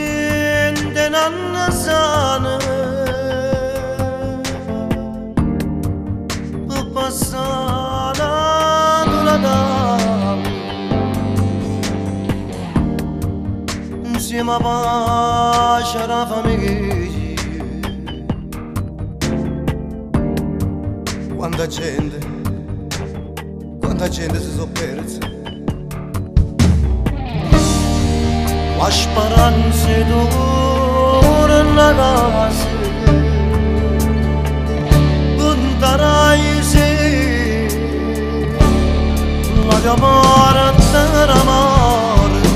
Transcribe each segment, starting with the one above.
içinden anlasana Bıpasana duradam Sima başarafa mi gici Quanta gente, quanta gente si so persa La speranza torna a casa Puntarai se La chiamare terra morte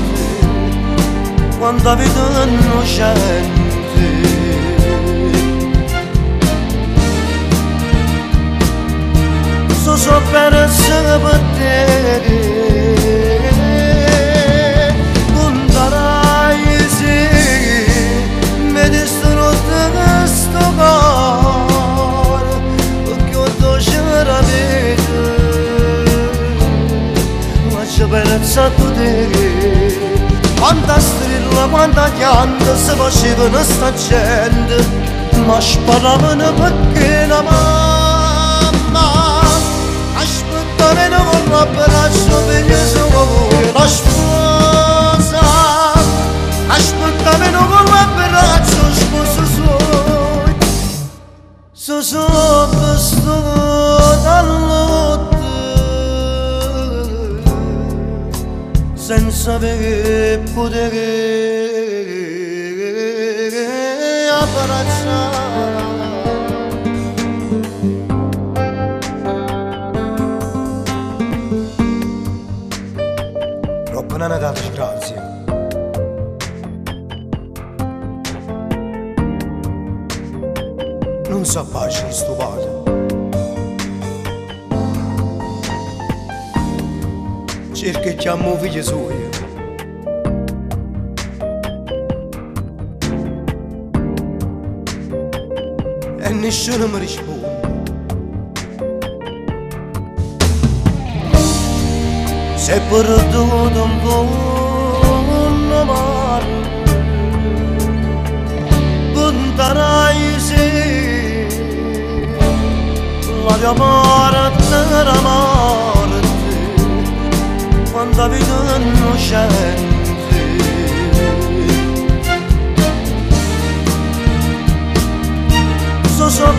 Quanta vita innocente So so per sapere Puntarai tu te Quanta strilla, quanta chianta Si facevano sta gente Ma sparavano perché la mamma Aspettavano con l'abbraccio Per il suo cuore la sposa Aspettavano con l'abbraccio Sposo sapere potere abbracciare. Troppo nana dataci grazie non sa pace stupato cerca chiamo figlio suo Nessuno mi risponde. Se perduto un po' mare, puntarai se la chiamare terra morte quanta vita innocente So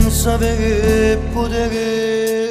senza avere potere